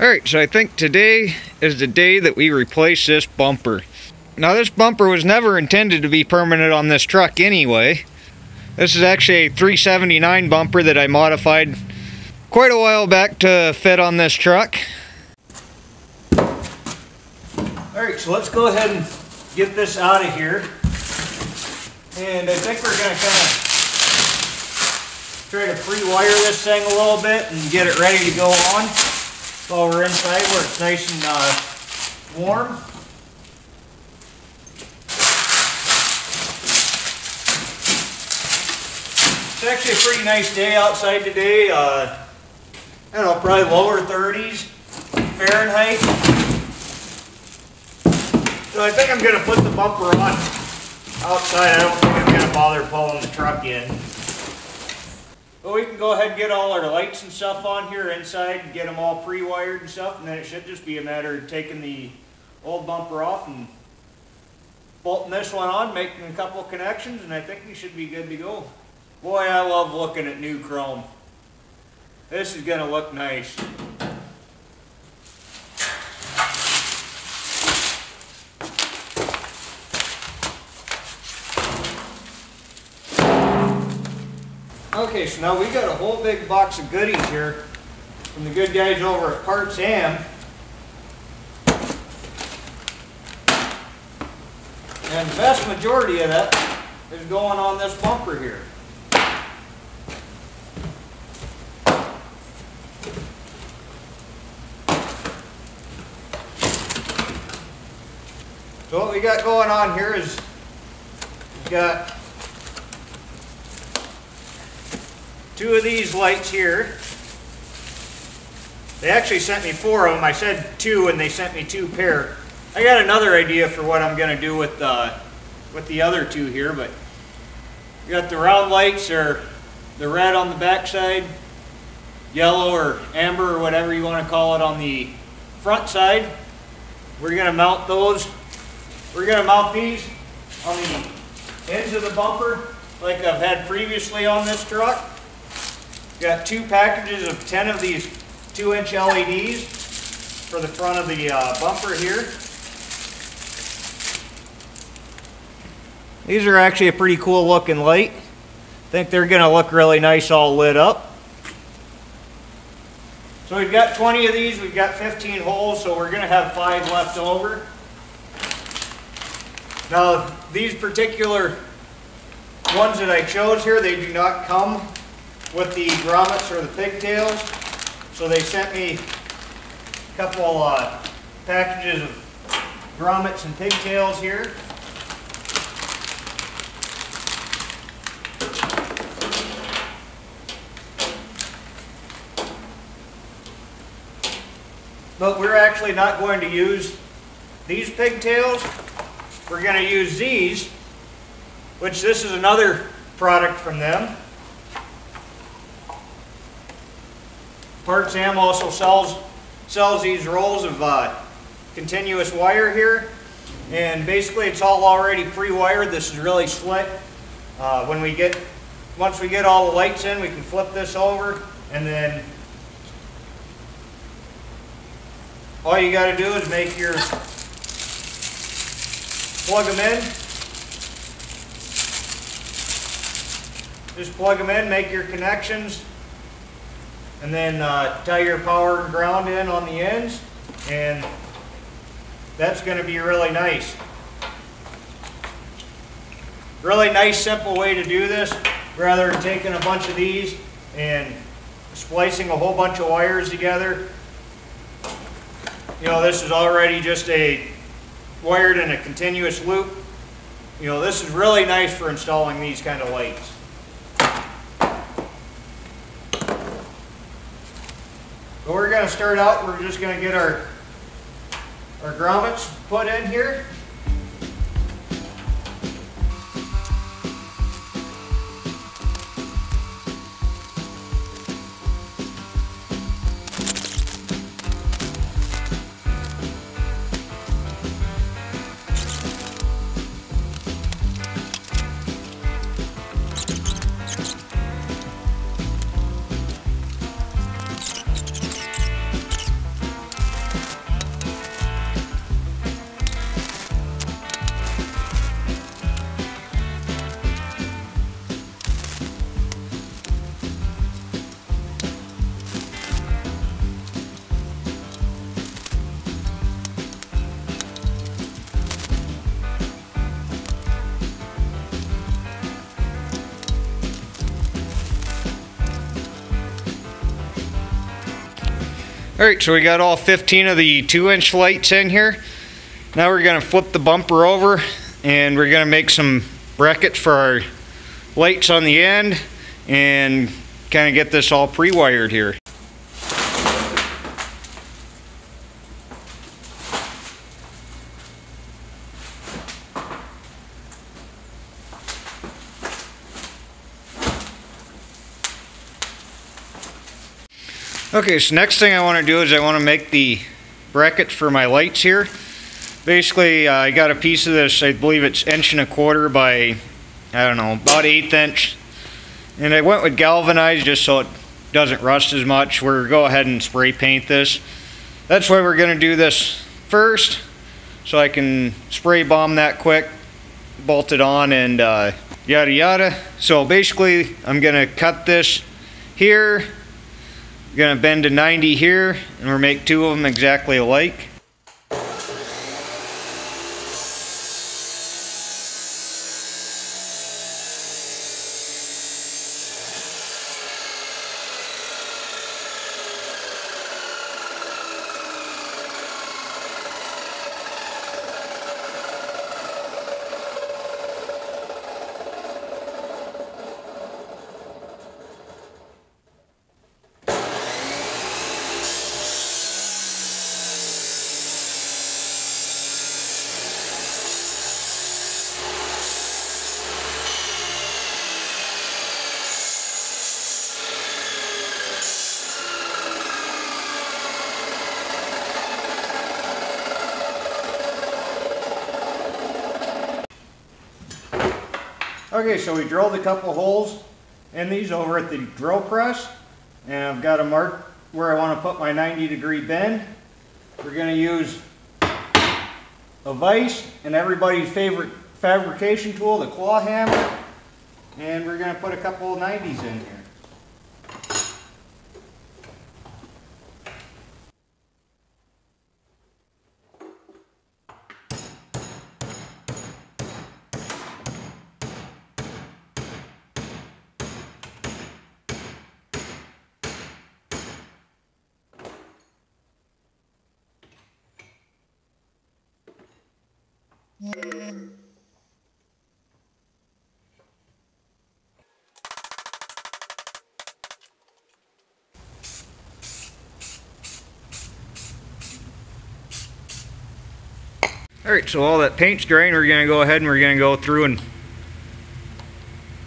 Alright, so I think today is the day that we replace this bumper. Now this bumper was never intended to be permanent on this truck anyway. This is actually a 379 bumper that I modified quite a while back to fit on this truck. Alright, so let's go ahead and get this out of here. And I think we're going to kind of try to pre-wire this thing a little bit and get it ready to go on while we're inside where it's nice and uh, warm. It's actually a pretty nice day outside today. Uh, I don't know, probably lower 30s Fahrenheit. So I think I'm going to put the bumper on outside. I don't think I'm going to bother pulling the truck in. But we can go ahead and get all our lights and stuff on here inside and get them all pre-wired and stuff. And then it should just be a matter of taking the old bumper off and bolting this one on, making a couple connections, and I think we should be good to go. Boy, I love looking at new chrome. This is going to look nice. Okay, so now we got a whole big box of goodies here from the good guys over at Partsam. And the vast majority of that is going on this bumper here. So what we got going on here is we've got two of these lights here. They actually sent me four of them. I said two and they sent me two pair. I got another idea for what I'm going to do with, uh, with the other two here, but we got the round lights or the red on the backside, yellow or amber or whatever you want to call it on the front side. We're going to mount those we're going to mount these on the ends of the bumper like I've had previously on this truck. Got two packages of 10 of these 2 inch LEDs for the front of the uh, bumper here. These are actually a pretty cool looking light. I think they're going to look really nice all lit up. So we've got 20 of these, we've got 15 holes, so we're going to have five left over. Now, these particular ones that I chose here, they do not come with the grommets or the pigtails. So they sent me a couple uh, packages of grommets and pigtails here. But we're actually not going to use these pigtails we're going to use these, which this is another product from them. Partsam also sells, sells these rolls of uh, continuous wire here. And basically it's all already pre-wired. This is really slick. Uh, when we get, once we get all the lights in, we can flip this over and then all you got to do is make your plug them in. Just plug them in, make your connections, and then uh, tie your power and ground in on the ends, and that's going to be really nice. Really nice, simple way to do this, rather than taking a bunch of these and splicing a whole bunch of wires together. You know, this is already just a wired in a continuous loop. You know, this is really nice for installing these kind of lights. But we're going to start out, we're just going to get our, our grommets put in here. Alright, so we got all 15 of the 2 inch lights in here. Now we're going to flip the bumper over and we're going to make some brackets for our lights on the end and kind of get this all pre-wired here. Okay, so next thing I want to do is I want to make the brackets for my lights here. Basically, uh, I got a piece of this, I believe it's inch and a quarter by, I don't know, about eighth inch. And I went with galvanized just so it doesn't rust as much. We're going to go ahead and spray paint this. That's why we're going to do this first, so I can spray bomb that quick, bolt it on, and uh, yada yada. So basically, I'm going to cut this here, we're going to bend to 90 here and we'll make two of them exactly alike. Okay, so we drilled a couple holes in these over at the drill press. And I've got a mark where I want to put my 90 degree bend. We're going to use a vise and everybody's favorite fabrication tool, the claw hammer. And we're going to put a couple of 90s in here. Alright, so all that paint's drained, we're going to go ahead and we're going to go through and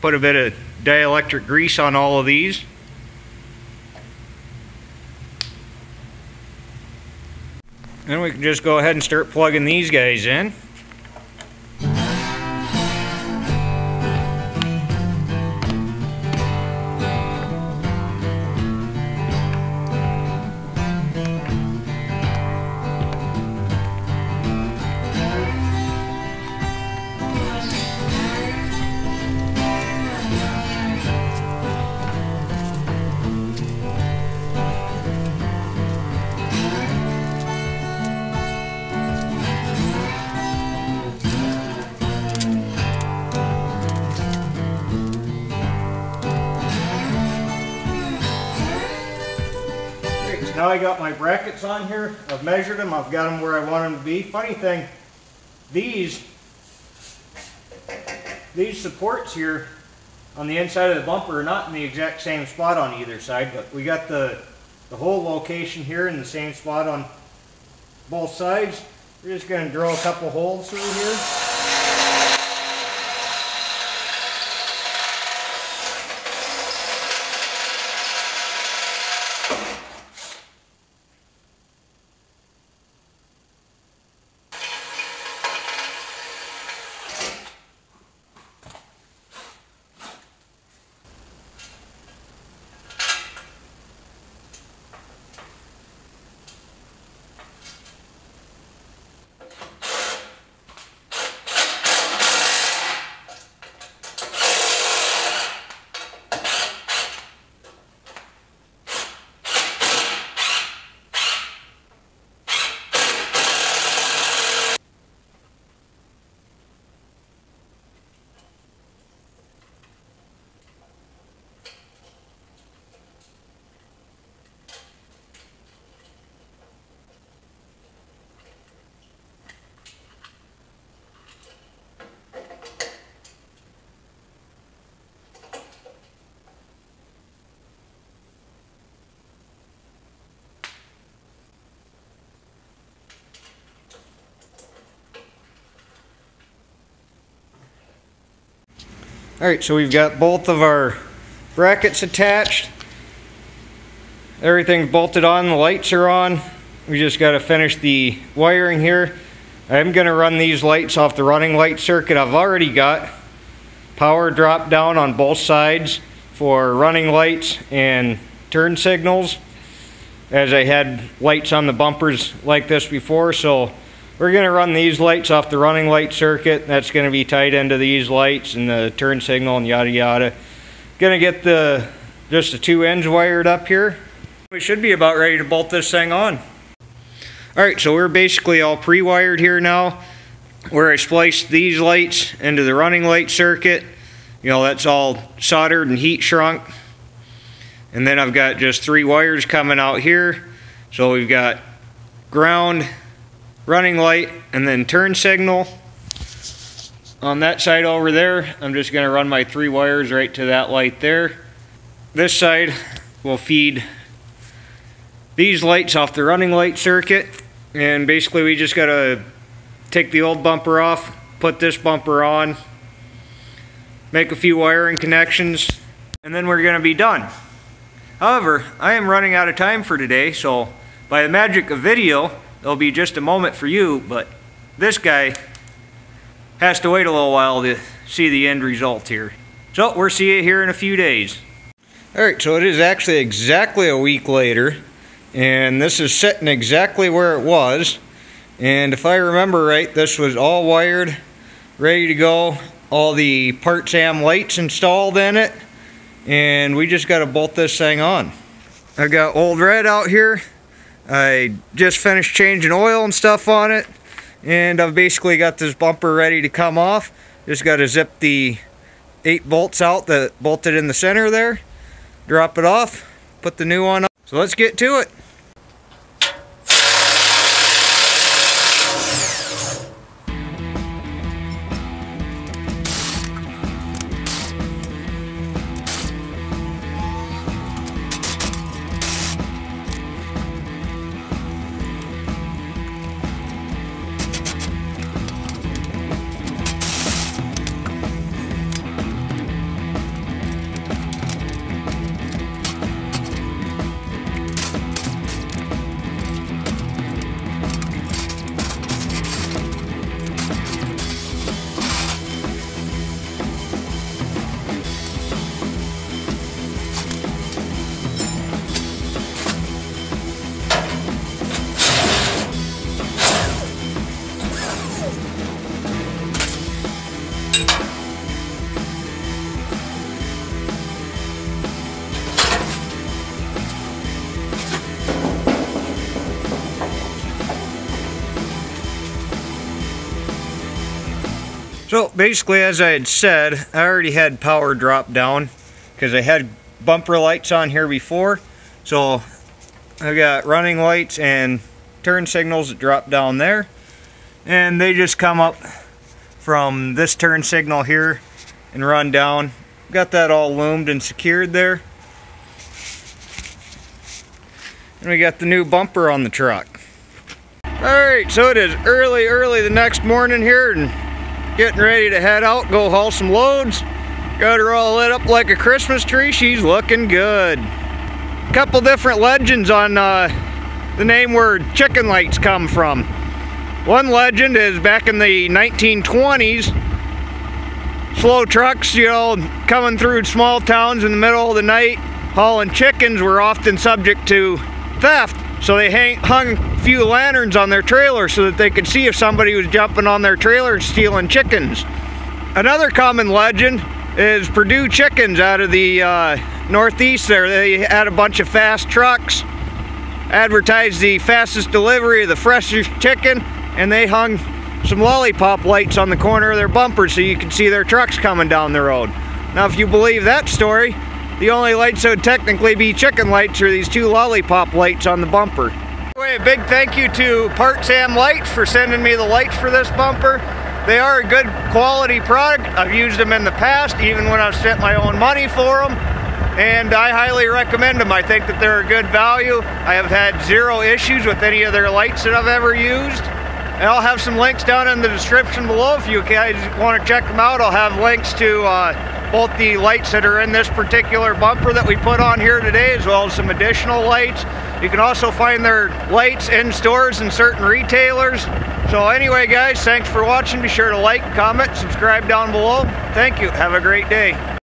put a bit of dielectric grease on all of these. Then we can just go ahead and start plugging these guys in. Now I got my brackets on here. I've measured them. I've got them where I want them to be. Funny thing, these these supports here on the inside of the bumper are not in the exact same spot on either side, but we got the, the whole location here in the same spot on both sides. We're just going to drill a couple holes through here. Alright, so we've got both of our brackets attached. Everything's bolted on, the lights are on. We just got to finish the wiring here. I'm going to run these lights off the running light circuit I've already got. Power drop down on both sides for running lights and turn signals as I had lights on the bumpers like this before so we're going to run these lights off the running light circuit. That's going to be tied into these lights and the turn signal and yada yada. Going to get the just the two ends wired up here. We should be about ready to bolt this thing on. Alright so we're basically all pre-wired here now where I spliced these lights into the running light circuit. You know that's all soldered and heat shrunk. And then I've got just three wires coming out here. So we've got ground running light and then turn signal on that side over there. I'm just going to run my three wires right to that light there. This side will feed these lights off the running light circuit and basically we just got to take the old bumper off put this bumper on make a few wiring connections and then we're going to be done. However I am running out of time for today so by the magic of video There'll be just a moment for you, but this guy has to wait a little while to see the end result here. So we'll see you here in a few days. Alright, so it is actually exactly a week later, and this is sitting exactly where it was. And if I remember right, this was all wired, ready to go, all the Partsam lights installed in it, and we just got to bolt this thing on. I've got Old Red out here, I just finished changing oil and stuff on it and I've basically got this bumper ready to come off. Just got to zip the eight bolts out that bolted in the center there, drop it off, put the new one up. So let's get to it. So basically as I had said, I already had power drop down because I had bumper lights on here before. So I got running lights and turn signals that drop down there. And they just come up from this turn signal here and run down. Got that all loomed and secured there. And we got the new bumper on the truck. Alright, so it is early, early the next morning here and Getting ready to head out, go haul some loads. Got her all lit up like a Christmas tree. She's looking good. A Couple different legends on uh, the name where chicken lights come from. One legend is back in the 1920s, slow trucks, you know, coming through small towns in the middle of the night, hauling chickens were often subject to theft. So they hang, hung a few lanterns on their trailer so that they could see if somebody was jumping on their trailer stealing chickens. Another common legend is Perdue Chickens out of the uh, northeast there. They had a bunch of fast trucks, advertised the fastest delivery of the freshest chicken, and they hung some lollipop lights on the corner of their bumper so you could see their trucks coming down the road. Now if you believe that story, the only lights that would technically be chicken lights are these two lollipop lights on the bumper. Anyway, a big thank you to Partsam Lights for sending me the lights for this bumper. They are a good quality product. I've used them in the past, even when I've spent my own money for them. And I highly recommend them. I think that they're a good value. I have had zero issues with any of their lights that I've ever used. And I'll have some links down in the description below if you guys want to check them out. I'll have links to uh, both the lights that are in this particular bumper that we put on here today, as well as some additional lights. You can also find their lights in stores and certain retailers. So anyway, guys, thanks for watching. Be sure to like, comment, subscribe down below. Thank you. Have a great day.